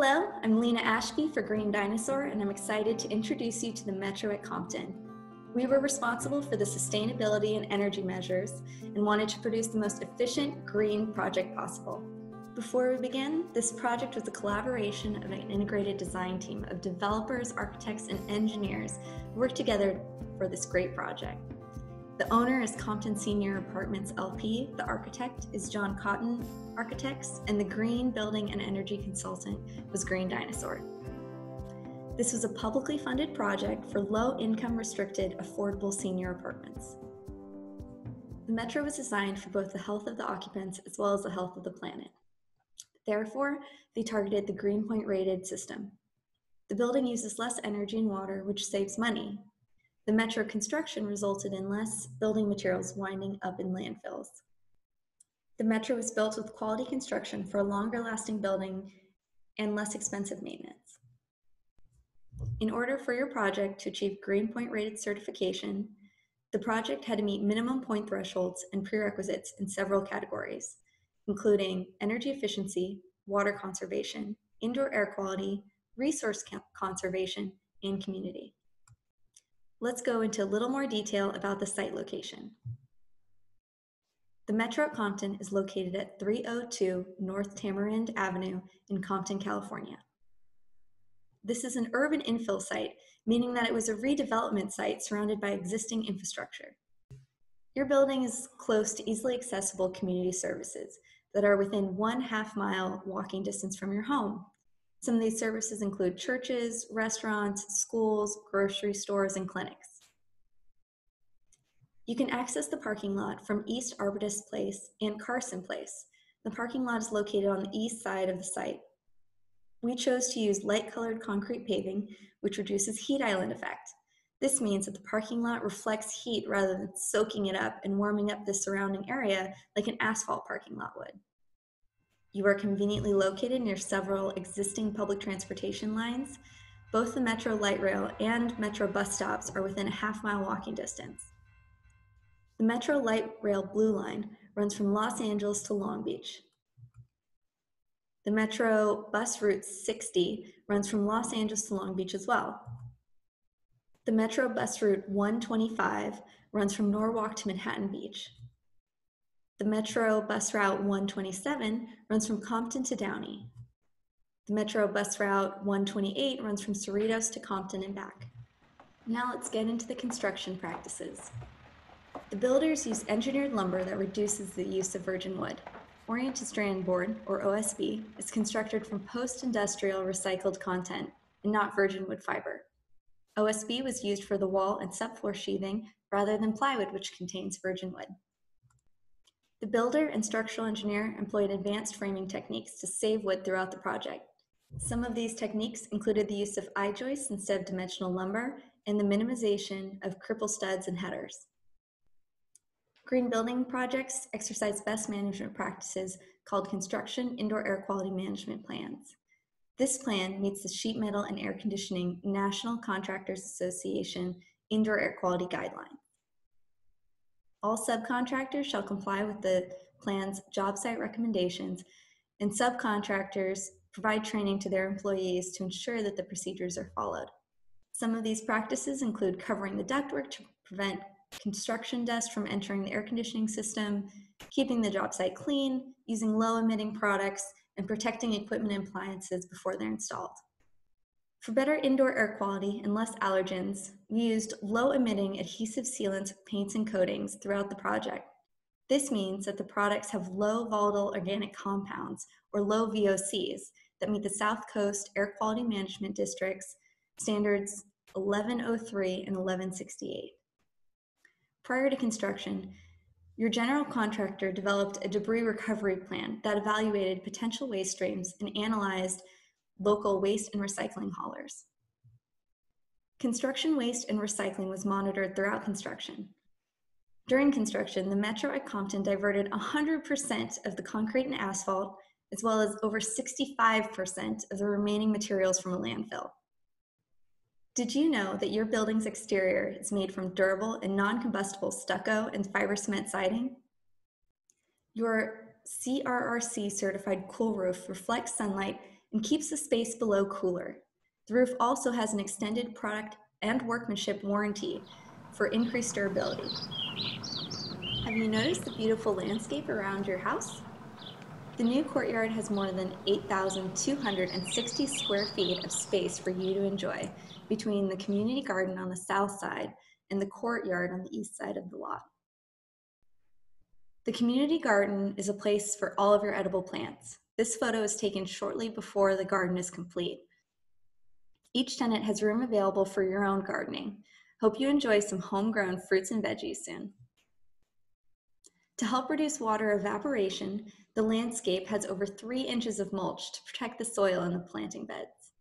Hello, I'm Lena Ashby for Green Dinosaur, and I'm excited to introduce you to the Metro at Compton. We were responsible for the sustainability and energy measures and wanted to produce the most efficient green project possible. Before we begin, this project was a collaboration of an integrated design team of developers, architects, and engineers who worked together for this great project. The owner is Compton Senior Apartments LP, the architect is John Cotton Architects, and the green building and energy consultant was Green Dinosaur. This was a publicly funded project for low income restricted affordable senior apartments. The metro was designed for both the health of the occupants as well as the health of the planet. Therefore, they targeted the Greenpoint rated system. The building uses less energy and water, which saves money. The metro construction resulted in less building materials winding up in landfills. The metro was built with quality construction for a longer lasting building and less expensive maintenance. In order for your project to achieve Greenpoint rated certification, the project had to meet minimum point thresholds and prerequisites in several categories including energy efficiency, water conservation, indoor air quality, resource conservation, and community. Let's go into a little more detail about the site location. The Metro Compton is located at 302 North Tamarind Avenue in Compton, California. This is an urban infill site, meaning that it was a redevelopment site surrounded by existing infrastructure. Your building is close to easily accessible community services, that are within one half mile walking distance from your home. Some of these services include churches, restaurants, schools, grocery stores, and clinics. You can access the parking lot from East Arbutus Place and Carson Place. The parking lot is located on the east side of the site. We chose to use light colored concrete paving, which reduces heat island effect. This means that the parking lot reflects heat rather than soaking it up and warming up the surrounding area like an asphalt parking lot would. You are conveniently located near several existing public transportation lines. Both the Metro Light Rail and Metro bus stops are within a half mile walking distance. The Metro Light Rail Blue Line runs from Los Angeles to Long Beach. The Metro Bus Route 60 runs from Los Angeles to Long Beach as well. The Metro Bus Route 125 runs from Norwalk to Manhattan Beach. The Metro Bus Route 127 runs from Compton to Downey. The Metro Bus Route 128 runs from Cerritos to Compton and back. Now let's get into the construction practices. The builders use engineered lumber that reduces the use of virgin wood. Oriented strand board, or OSB, is constructed from post-industrial recycled content and not virgin wood fiber. OSB was used for the wall and subfloor sheathing rather than plywood, which contains virgin wood. The builder and structural engineer employed advanced framing techniques to save wood throughout the project. Some of these techniques included the use of I-joists instead of dimensional lumber and the minimization of cripple studs and headers. Green building projects exercise best management practices called construction indoor air quality management plans. This plan meets the Sheet Metal and Air Conditioning National Contractors Association Indoor Air Quality Guideline. All subcontractors shall comply with the plan's job site recommendations, and subcontractors provide training to their employees to ensure that the procedures are followed. Some of these practices include covering the ductwork to prevent construction dust from entering the air conditioning system, keeping the job site clean, using low emitting products, and protecting equipment and appliances before they're installed. For better indoor air quality and less allergens, we used low emitting adhesive sealants, paints, and coatings throughout the project. This means that the products have low volatile organic compounds, or low VOCs, that meet the South Coast Air Quality Management District's standards 1103 and 1168. Prior to construction, your general contractor developed a debris recovery plan that evaluated potential waste streams and analyzed local waste and recycling haulers. Construction waste and recycling was monitored throughout construction. During construction, the Metro at Compton diverted 100% of the concrete and asphalt, as well as over 65% of the remaining materials from a landfill. Did you know that your building's exterior is made from durable and non-combustible stucco and fiber cement siding? Your CRRC certified cool roof reflects sunlight and keeps the space below cooler. The roof also has an extended product and workmanship warranty for increased durability. Have you noticed the beautiful landscape around your house? The new courtyard has more than 8,260 square feet of space for you to enjoy between the community garden on the south side and the courtyard on the east side of the lot. The community garden is a place for all of your edible plants. This photo is taken shortly before the garden is complete. Each tenant has room available for your own gardening. Hope you enjoy some homegrown fruits and veggies soon. To help reduce water evaporation, the landscape has over three inches of mulch to protect the soil in the planting beds.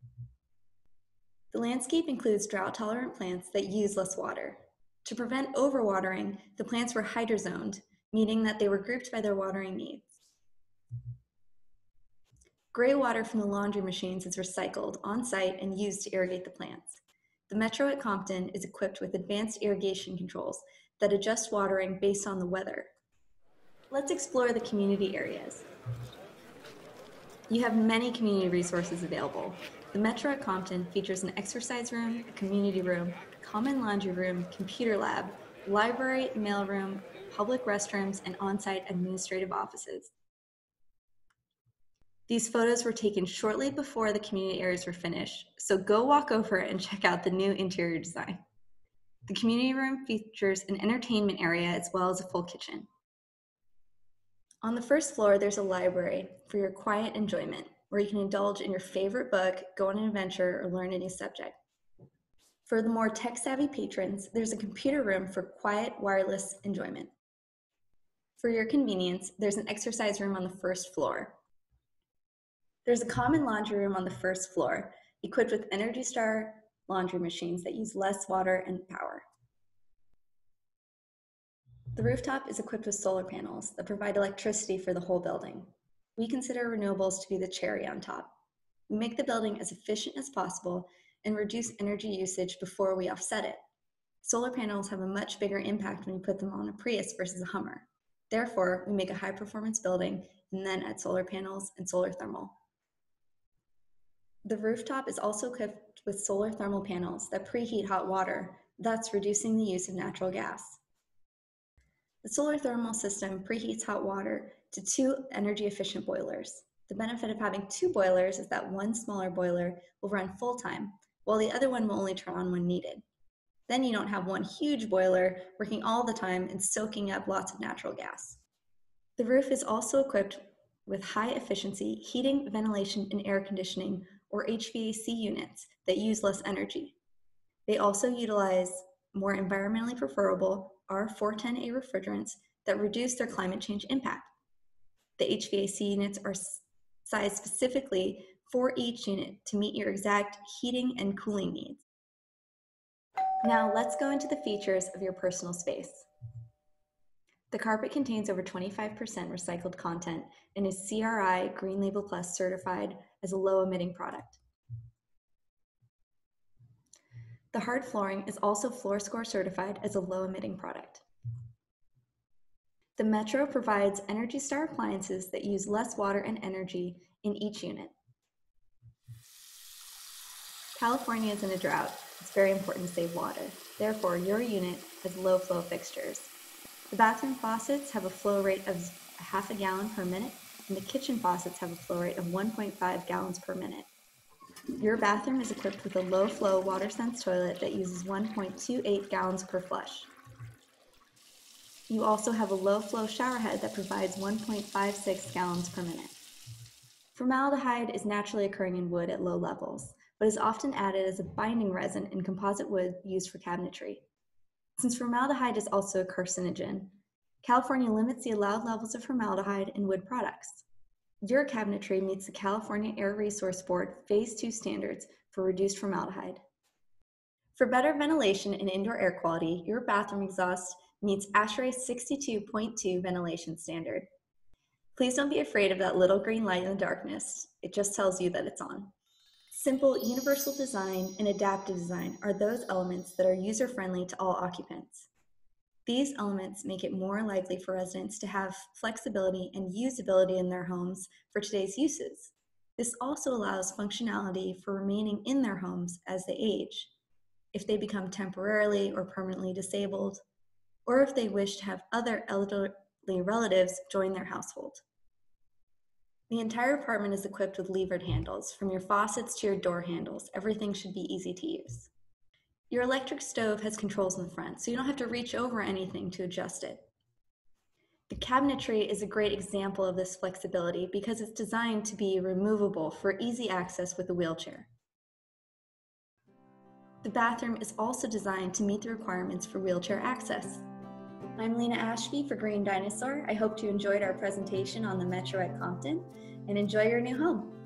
The landscape includes drought-tolerant plants that use less water. To prevent overwatering, the plants were hydrozoned, meaning that they were grouped by their watering needs. Gray water from the laundry machines is recycled on site and used to irrigate the plants. The Metro at Compton is equipped with advanced irrigation controls that adjust watering based on the weather. Let's explore the community areas. You have many community resources available. The Metro at Compton features an exercise room, a community room, a common laundry room, computer lab, library, mailroom, public restrooms, and on-site administrative offices. These photos were taken shortly before the community areas were finished, so go walk over and check out the new interior design. The community room features an entertainment area as well as a full kitchen. On the first floor, there's a library for your quiet enjoyment, where you can indulge in your favorite book, go on an adventure, or learn a new subject. For the more tech-savvy patrons, there's a computer room for quiet wireless enjoyment. For your convenience, there's an exercise room on the first floor. There's a common laundry room on the first floor, equipped with Energy Star laundry machines that use less water and power. The rooftop is equipped with solar panels that provide electricity for the whole building. We consider renewables to be the cherry on top. We make the building as efficient as possible and reduce energy usage before we offset it. Solar panels have a much bigger impact when you put them on a Prius versus a Hummer. Therefore, we make a high performance building and then add solar panels and solar thermal. The rooftop is also equipped with solar thermal panels that preheat hot water, thus reducing the use of natural gas. The solar thermal system preheats hot water to two energy efficient boilers. The benefit of having two boilers is that one smaller boiler will run full time, while the other one will only turn on when needed. Then you don't have one huge boiler working all the time and soaking up lots of natural gas. The roof is also equipped with high efficiency heating, ventilation, and air conditioning, or HVAC units that use less energy. They also utilize more environmentally preferable R410A refrigerants that reduce their climate change impact. The HVAC units are sized specifically for each unit to meet your exact heating and cooling needs. Now let's go into the features of your personal space. The carpet contains over 25% recycled content and is CRI Green Label Plus certified as a low emitting product. The hard flooring is also Floor Score certified as a low emitting product. The Metro provides Energy Star appliances that use less water and energy in each unit. California is in a drought. It's very important to save water. Therefore, your unit has low flow fixtures. The bathroom faucets have a flow rate of half a gallon per minute, and the kitchen faucets have a flow rate of 1.5 gallons per minute. Your bathroom is equipped with a low flow WaterSense toilet that uses 1.28 gallons per flush. You also have a low flow shower head that provides 1.56 gallons per minute. Formaldehyde is naturally occurring in wood at low levels, but is often added as a binding resin in composite wood used for cabinetry. Since formaldehyde is also a carcinogen, California limits the allowed levels of formaldehyde in wood products. Your cabinetry meets the California Air Resource Board Phase 2 standards for reduced formaldehyde. For better ventilation and indoor air quality, your bathroom exhaust meets ASHRAE 62.2 ventilation standard. Please don't be afraid of that little green light in the darkness. It just tells you that it's on. Simple universal design and adaptive design are those elements that are user-friendly to all occupants. These elements make it more likely for residents to have flexibility and usability in their homes for today's uses. This also allows functionality for remaining in their homes as they age, if they become temporarily or permanently disabled, or if they wish to have other elderly relatives join their household. The entire apartment is equipped with levered handles. From your faucets to your door handles, everything should be easy to use. Your electric stove has controls in the front, so you don't have to reach over anything to adjust it. The cabinetry is a great example of this flexibility because it's designed to be removable for easy access with a wheelchair. The bathroom is also designed to meet the requirements for wheelchair access. I'm Lena Ashby for Green Dinosaur. I hope you enjoyed our presentation on the Metro at Compton and enjoy your new home.